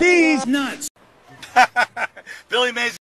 These nuts. Billy Mays